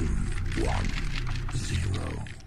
two, one, zero.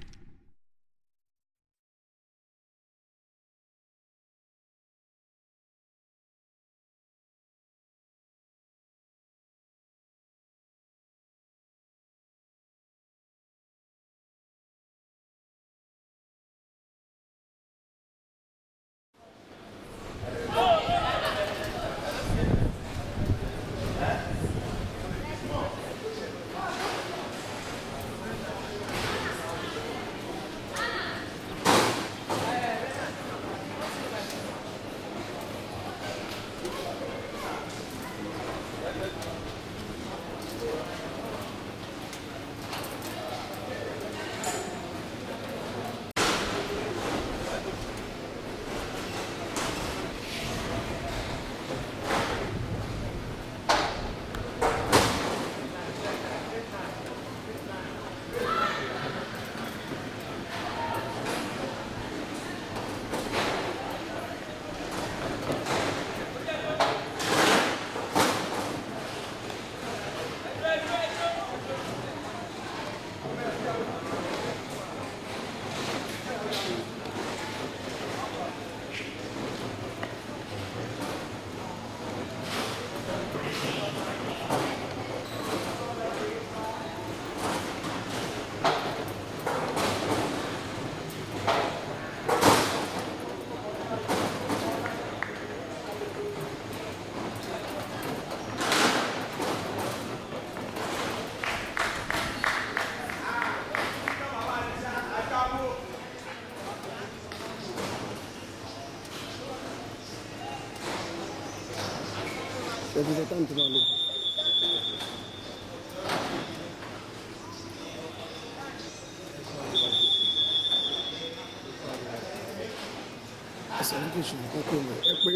Ṣùgbọ́n kò mọ̀ ẹ pé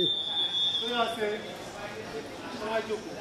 Tó yà ṣe, wọ́n á jókòó.